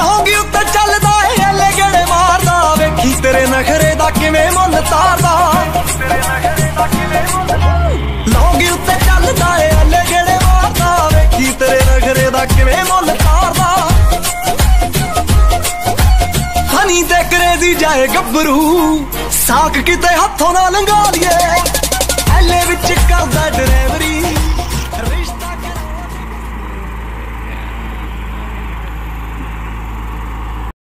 ਲੌਂਗੀ ਉੱਤੇ ਚੱਲਦਾ ਏ, ਐਲੇ ਗੇੜੇ ਮਾਰਦਾ ਵੇਖੀ ਤੇਰੇ ਨਖਰੇ ਦਾ ਕਿਵੇਂ ਮੁੱਲ ਤਾਰਦਾ। ਲੌਂਗੀ ਉੱਤੇ ਚੱਲਦਾ ਏ, ਐਲੇ ਗੇੜੇ ਮਾਰਦਾ ਵੇਖੀ ਤੇਰੇ ਨਖਰੇ ਦਾ ਕਿਵੇਂ ਮੁੱਲ ਤਾਰਦਾ। ਹਨੀ ਤੇ ਕਰੇਜ਼ੀ ਜਾਏ ਗੱਭਰੂ, ਸਾਕ ਕਿਤੇ ਹੱਥੋਂ ਨਾ ਲੰਗਾ ਲਈਏ।